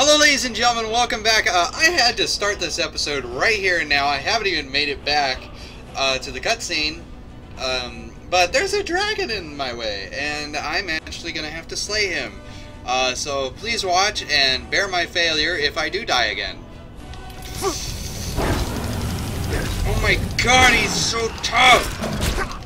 Hello ladies and gentlemen, welcome back. Uh, I had to start this episode right here and now. I haven't even made it back uh, to the cutscene. Um, but there's a dragon in my way, and I'm actually going to have to slay him. Uh, so please watch and bear my failure if I do die again. Oh my god, he's so tough!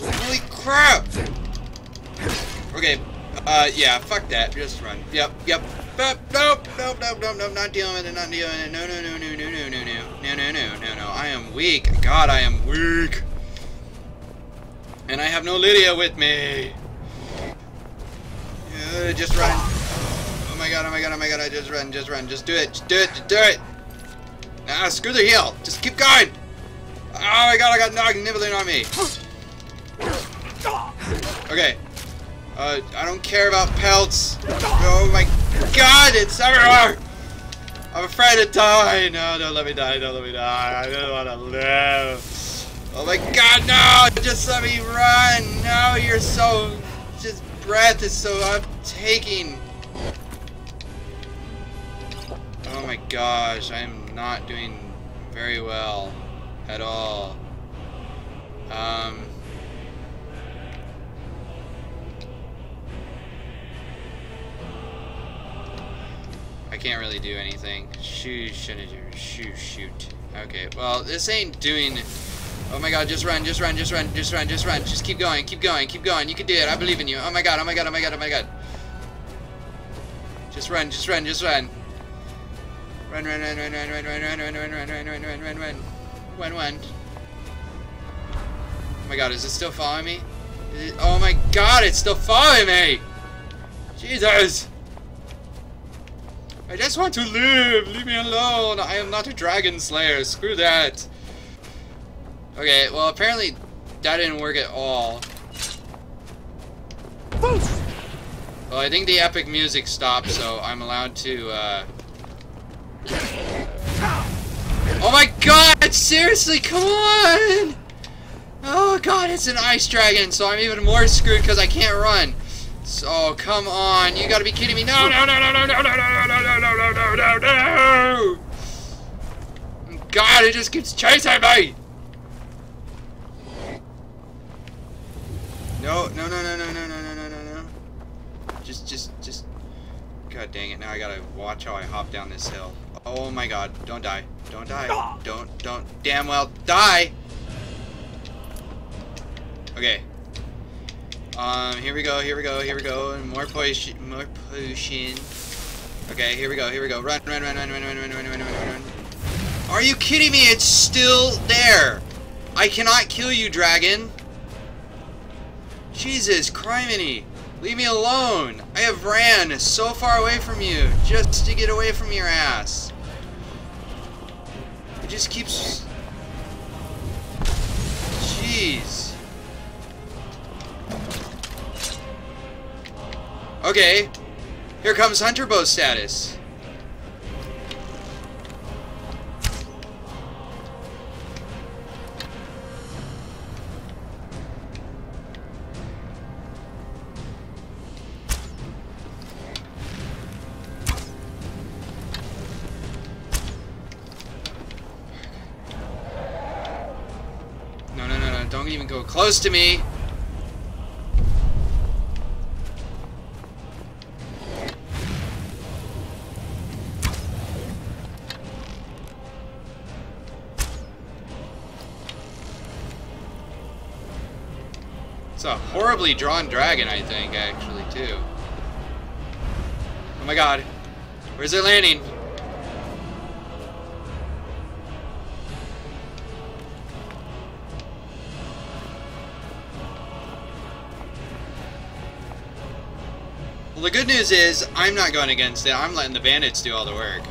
Holy crap! Okay, uh, yeah, fuck that. Just run. Yep, yep. Nope, nope, nope, nope, nope, not dealing with it, not dealing with it. No, no, no, no, no, no, no, no, no, no, no, no, no. I am weak. God, I am weak. And I have no Lydia with me. Uh, just run. Oh my god, oh my god, oh my god, I just run, just run, just do it, just do it, just do it. Ah, screw the heal. Just keep going. Oh my god, I got Nog nibbling on me. Okay. Uh, I don't care about pelts. Oh my god, it's everywhere! I'm afraid to die. No, don't let me die. Don't let me die. I don't want to live. Oh my god, no! Just let me run. No, you're so... Just breath is so uptaking. Oh my gosh, I am not doing very well at all. Um... I can't really do anything. Shoot, shoot, shoot, shoot. Okay, well, this ain't doing... Oh my god, just run, just run, just run, just run, just run. Just keep going, keep going, keep going. You can do it. I believe in you. Oh my god, oh my god, oh my god, oh my god. Just run, just run, just run. Run, run, run, run, run, run, run, run, run, run, run, run, run, run, run, run. Run, run. Oh my god, is it still following me? It, oh my god, it's still following me! Jesus! I just want to live! Leave me alone! I am not a dragon slayer, screw that! Okay, well apparently that didn't work at all. Well, I think the epic music stopped, so I'm allowed to, uh... Oh my god! Seriously, come on! Oh god, it's an ice dragon, so I'm even more screwed because I can't run. So, come on, you gotta be kidding me. No, no, no, no, no, no, no, no, no, no, no, no, no, no, no! God, it just keeps chasing me! No, no, no, no, no, no, no, no, no, no, no. Just, just, just... God dang it, now I gotta watch how I hop down this hill. Oh my god, don't die. Don't die. Don't, don't, damn well die! Okay, um, here we go, here we go, here we go, and more potion, more potion. Okay, here we go, here we go. Run, run, run, run, run, run, run, run, run, run, run. Are you kidding me? It's still there. I cannot kill you, dragon. Jesus, criminy. Leave me alone. I have ran so far away from you just to get away from your ass. It just keeps... Jeez. Okay. Here comes Hunter Bow status. No, no, no, no. Don't even go close to me. A horribly drawn dragon, I think, actually, too. Oh my god. Where's it landing? Well, the good news is, I'm not going against it. I'm letting the bandits do all the work.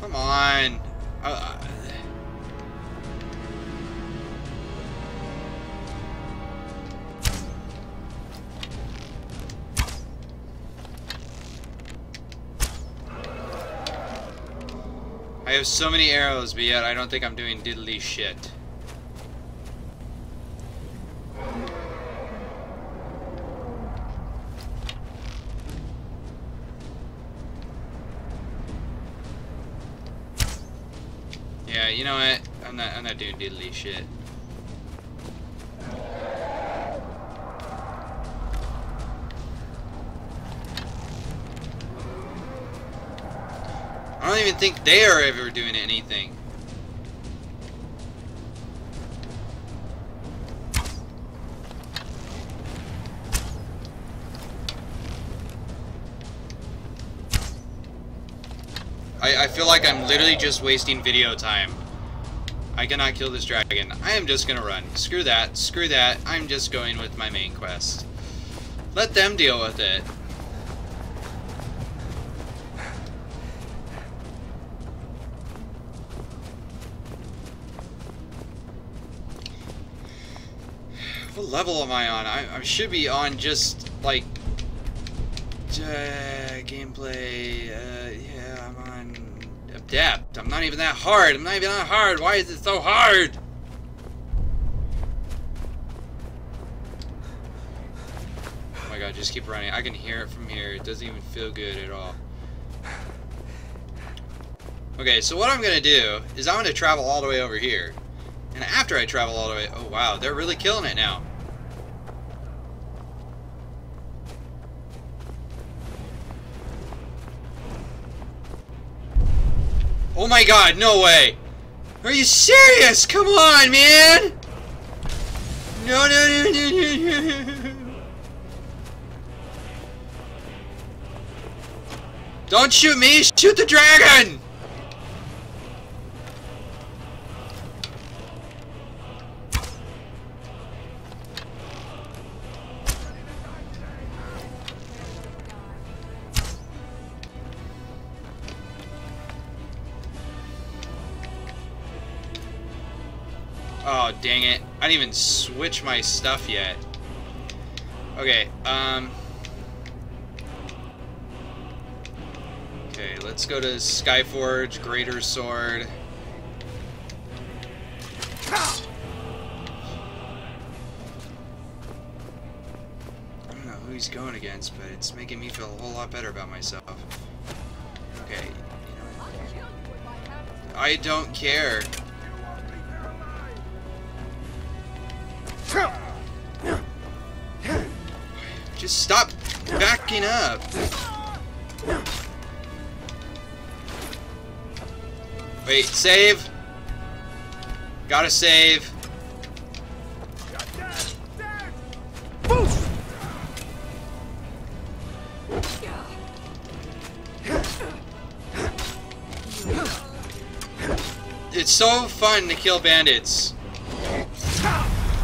Come on. Uh, I have so many arrows, but yet I don't think I'm doing diddly shit. Yeah, you know what? I'm not, I'm not doing diddly shit. Even think they are ever doing anything. I, I feel like I'm literally just wasting video time. I cannot kill this dragon. I am just gonna run. Screw that. Screw that. I'm just going with my main quest. Let them deal with it. What level am I on? I, I should be on just, like, uh, gameplay, uh, yeah, I'm on adept. I'm not even that hard. I'm not even that hard. Why is it so hard? Oh my god, just keep running. I can hear it from here. It doesn't even feel good at all. Okay, so what I'm gonna do is I'm gonna travel all the way over here. And after I travel all the way, oh wow, they're really killing it now. Oh my god, no way! Are you serious? Come on, man! No, no, no, no, no, no. Don't shoot me! Shoot the dragon! Oh, dang it. I didn't even switch my stuff yet. Okay, um... Okay, let's go to Skyforge, Greater Sword. I don't know who he's going against, but it's making me feel a whole lot better about myself. Okay, you know, I don't care. Backing up. Wait, save. Gotta save. It's so fun to kill bandits.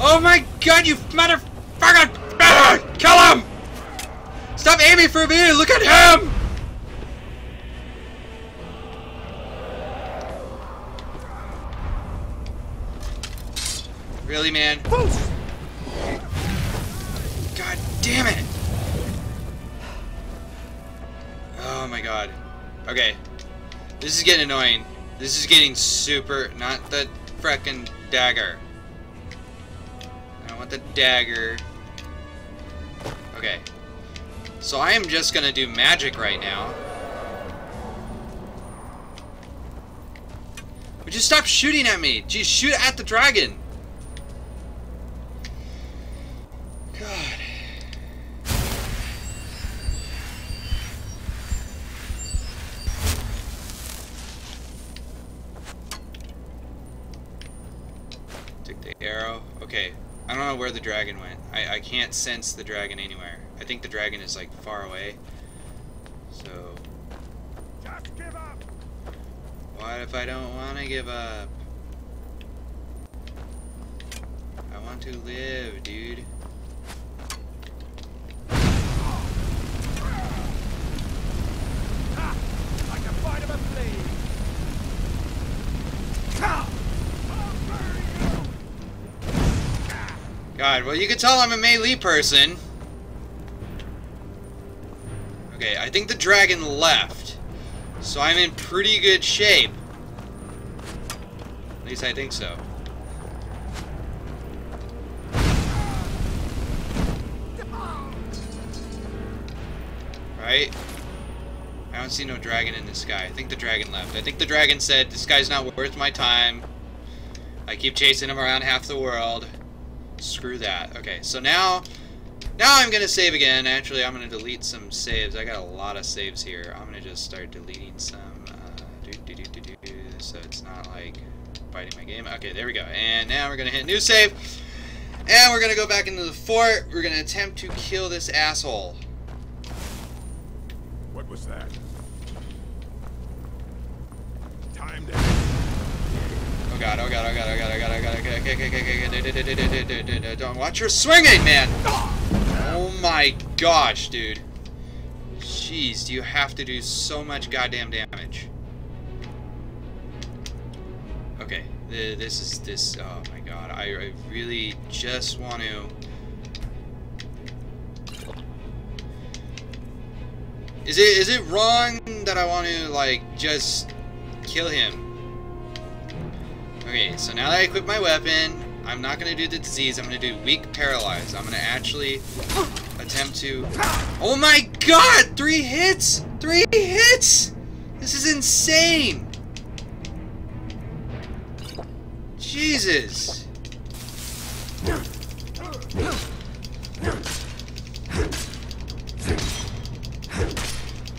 Oh my god, you motherfucker! Kill him! Stop aiming for me! Look at him! Really, man? God damn it! Oh my god. Okay. This is getting annoying. This is getting super... Not the frickin' dagger. I don't want the dagger. Okay. So I am just gonna do magic right now. Would you stop shooting at me? Just shoot at the dragon. God. Take the arrow. Okay. I don't know where the dragon went. I, I can't sense the dragon anywhere. I think the dragon is like far away. So. What if I don't want to give up? I want to live, dude. God, well you can tell I'm a melee person. Okay, I think the dragon left. So I'm in pretty good shape. At least I think so. Right? I don't see no dragon in the sky. I think the dragon left. I think the dragon said, this guy's not worth my time. I keep chasing him around half the world. Screw that. Okay, so now... Now I'm going to save again. Actually, I'm going to delete some saves. I got a lot of saves here. I'm going to just start deleting some. Uh, doo -doo -doo so it's not like biting my game. Okay, there we go. And now we're going to hit new save. And we're going to go back into the fort. We're going to attempt to kill this asshole. What was that? Time to... Oh god, oh god, oh god, oh god, oh god, oh god, okay, okay, okay, okay, don't watch your swinging, man! Oh my gosh, dude. Jeez, do you have to do so much goddamn damage? Okay, this is, this, oh my god, I, I really just want to... Is it is it wrong that I want to like just kill him? Okay, so now that I equip my weapon, I'm not gonna do the disease. I'm gonna do weak paralyzed. I'm gonna actually attempt to. Oh my God! Three hits! Three hits! This is insane! Jesus! Oh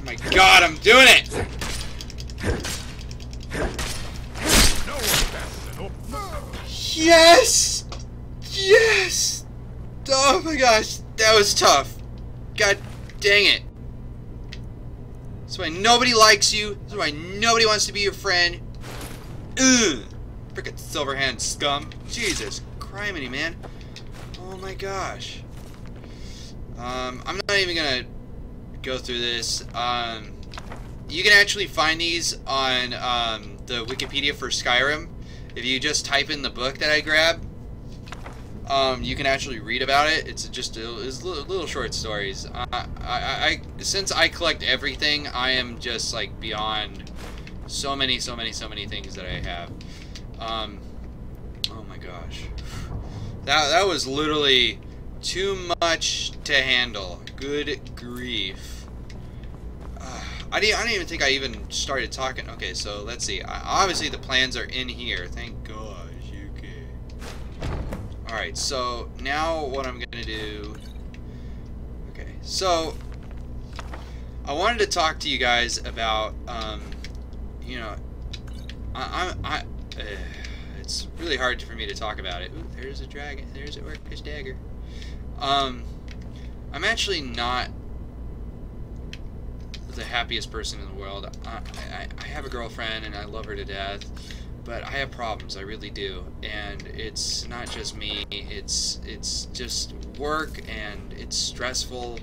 my god, I'm doing it! Yes! Yes! Oh my gosh, that was tough. God dang it. That's why nobody likes you. That's why nobody wants to be your friend. Ugh! Frickin' Silverhand scum. Jesus criminy, man. Oh my gosh. Um, I'm not even gonna go through this. Um, you can actually find these on um, the Wikipedia for Skyrim. If you just type in the book that I grabbed, um, you can actually read about it. It's just a, it's little, short stories. I, I, I, since I collect everything, I am just like beyond so many, so many, so many things that I have. Um, oh my gosh, that that was literally too much to handle. Good grief. I didn't, I didn't even think I even started talking. Okay, so let's see. I, obviously the plans are in here. Thank gosh. Okay. Alright, so now what I'm going to do... Okay, so... I wanted to talk to you guys about, um, you know, I, I, I uh, it's really hard for me to talk about it. Ooh, there's a dragon. There's a Orcish dagger. Um, I'm actually not the happiest person in the world. I, I, I, have a girlfriend and I love her to death, but I have problems. I really do, and it's not just me. It's it's just work and it's stressful,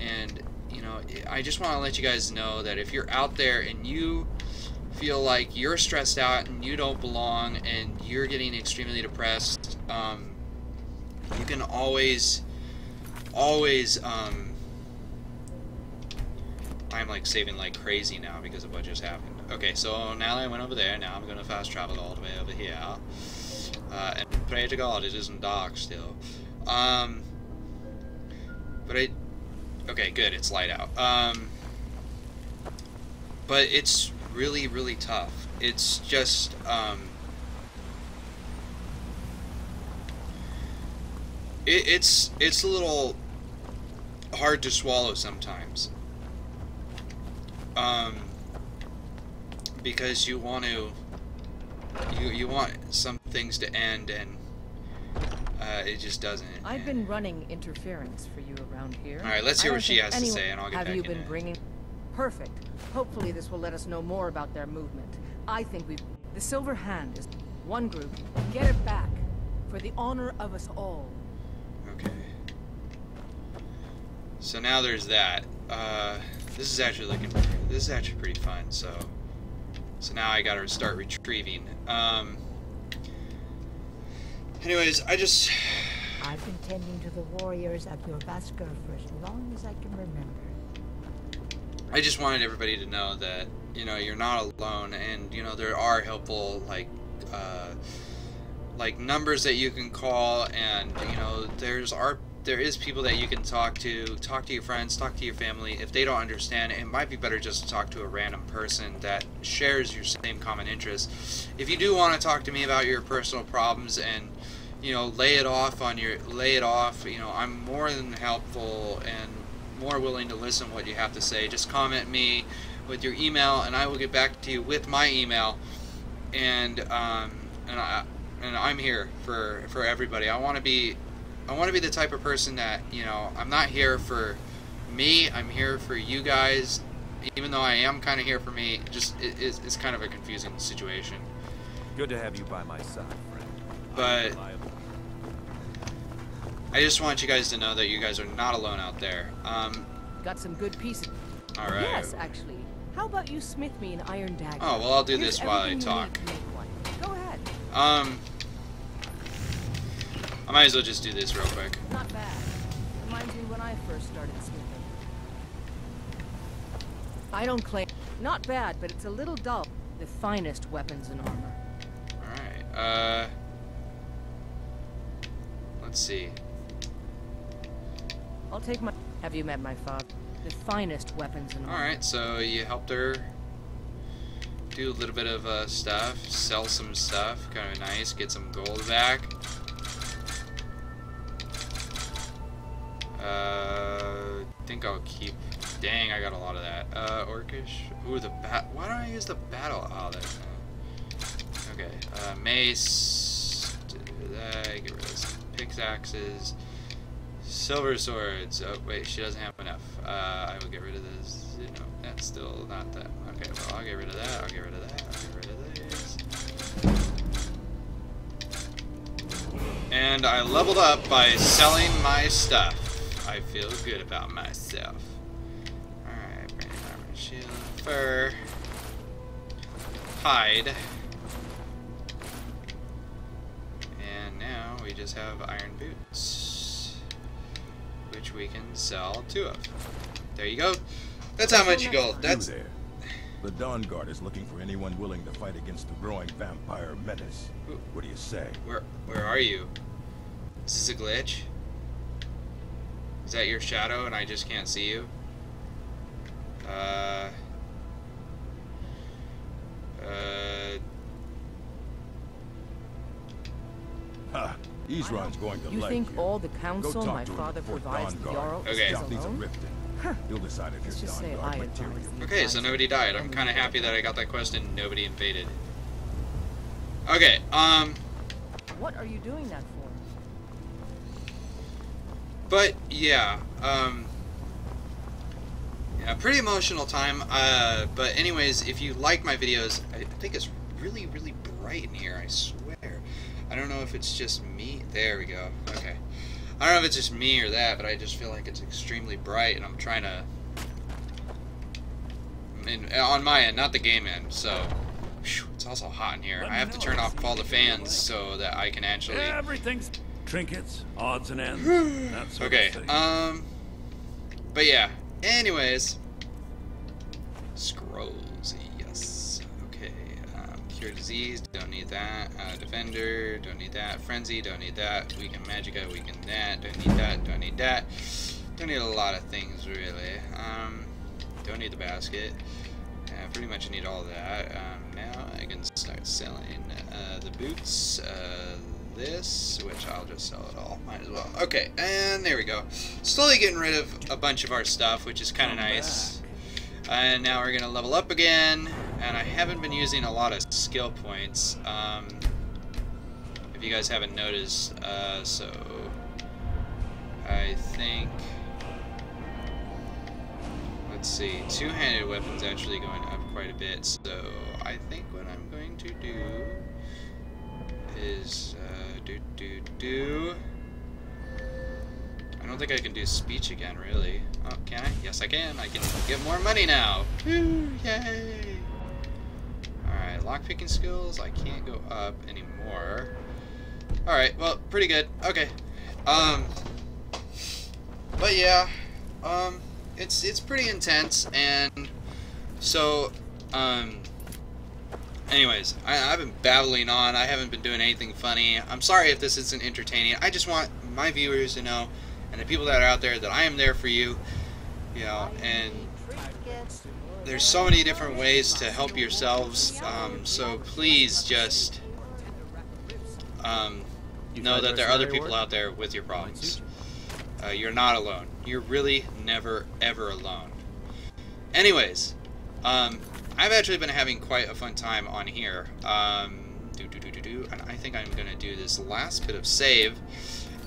and you know I just want to let you guys know that if you're out there and you feel like you're stressed out and you don't belong and you're getting extremely depressed, um, you can always always, um, I'm like saving like crazy now because of what just happened. Okay, so now I went over there, now I'm gonna fast travel all the way over here. Uh, and pray to God it isn't dark still. Um, but I, okay, good, it's light out. Um, but it's really, really tough. It's just, um, it, it's, it's a little hard to swallow sometimes. Um, because you want to, you, you want some things to end and uh, it just doesn't. I've been running interference for you around here. All right, let's hear what she has anyone, to say, and I'll get have back you been in bringing? Perfect. Hopefully, this will let us know more about their movement. I think we've. The Silver Hand is one group. Get it back, for the honor of us all. Okay. So now there's that. Uh, this is actually looking, this is actually pretty fun, so, so now I gotta start retrieving. Um, anyways, I just... I've been tending to the warriors at Jorrvaskr for as long as I can remember. I just wanted everybody to know that, you know, you're not alone, and, you know, there are helpful, like, uh, like numbers that you can call, and, you know, there's our there is people that you can talk to, talk to your friends, talk to your family. If they don't understand, it might be better just to talk to a random person that shares your same common interests. If you do want to talk to me about your personal problems and you know lay it off on your lay it off, you know I'm more than helpful and more willing to listen what you have to say. Just comment me with your email, and I will get back to you with my email. And um, and I and I'm here for for everybody. I want to be I want to be the type of person that you know I'm not here for me. I'm here for you guys. Even though I am kind of here for me, just it, it's, it's kind of a confusing situation. Good to have you by my side, friend. But- I just want you guys to know that you guys are not alone out there. Um, Got some good pieces. all right. Yes, actually. How about you smith me an iron dagger? Oh well, I'll do Here's this while I talk. need to make one. Go ahead. Um, I might as well just do this real quick. Not bad. Reminds me when I first started smithing. I don't claim. Not bad, but it's a little dull. The finest weapons and armor. Alright, uh... Let's see. I'll take my. Have you met my father? The finest weapons and armor. Alright, so you helped her do a little bit of uh, stuff, sell some stuff, kind of nice, get some gold back. Uh, I think I'll keep. Dang, I got a lot of that. Uh, Orcish. Ooh, the bat. Why don't I use the battle? Oh, that's. Uh, okay. Uh, mace. That. Get rid of some pickaxes. Silver swords. Oh wait, she doesn't have enough. Uh, I will get rid of this. You know, that's still not that. Okay, well I'll get rid of that. I'll get rid of that. I'll get rid of this. And I leveled up by selling my stuff. I feel good about myself. Alright, brain armor, shield, fur, hide. And now we just have iron boots, which we can sell two of. There you go. That's how much you gold. That's there. The Dawnguard is looking for anyone willing to fight against the growing vampire menace. What do you say? where. Where are you? This is this a glitch? Is that your shadow and I just can't see you? Uh. Uh. Ha! Isran's going to You like think you. all the Go council talk my to him father provides Dawn the Guard Jarl Okay. is South needs a alone? Riften. You'll decide if you're just say Guard I material. Okay, so nobody died. I'm kind of happy that I got that quest and nobody invaded. Okay, um, What are you doing that for? But yeah, um, yeah, pretty emotional time. Uh, but anyways, if you like my videos, I think it's really, really bright in here. I swear. I don't know if it's just me. There we go. Okay. I don't know if it's just me or that, but I just feel like it's extremely bright, and I'm trying to. On my end, not the game end. So, phew, it's also hot in here. I have to turn off all the fans so that I can actually. Everything's trinkets, odds and ends, that sort Okay, of thing. um, but yeah. Anyways, scrolls, yes. Okay, um, cure disease, don't need that. Uh, defender, don't need that. Frenzy, don't need that. Weaken magicka, weaken that. Don't need that. Don't need that. Don't need a lot of things really. Um, don't need the basket. I pretty much need all that. Um, now I can start selling uh, the boots. Uh, this, which I'll just sell it all. Might as well. Okay, and there we go. Slowly getting rid of a bunch of our stuff, which is kind of nice. And now we're gonna level up again. And I haven't been using a lot of skill points. Um, if you guys haven't noticed, uh, so I think. Let's see, two-handed weapons actually going up quite a bit. So I think what I'm going to do is uh, do do do. I don't think I can do speech again, really. Oh, can I? Yes, I can. I can get more money now. Woo, yay! Alright, lockpicking skills. I can't go up anymore. Alright, well, pretty good. Okay. Um, but yeah, um, it's it's pretty intense, and so, um, anyways, I, I've been babbling on. I haven't been doing anything funny. I'm sorry if this isn't entertaining. I just want my viewers to know and the people that are out there that I am there for you. You know, and there's so many different ways to help yourselves. Um, so please just um, know that there are other people out there with your problems. Uh, you're not alone. You're really never ever alone. Anyways, um, I've actually been having quite a fun time on here. Um, do, do, do, do, do, and I think I'm going to do this last bit of save.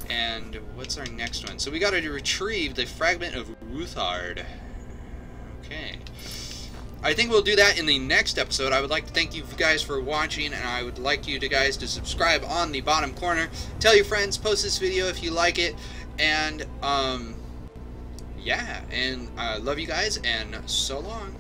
And what's our next one? So we got to retrieve the fragment of Wuuthrad. Okay. I think we'll do that in the next episode. I would like to thank you guys for watching, and I would like you to guys to subscribe on the bottom corner. Tell your friends, post this video if you like it, and um, yeah, and I uh, love you guys, and so long.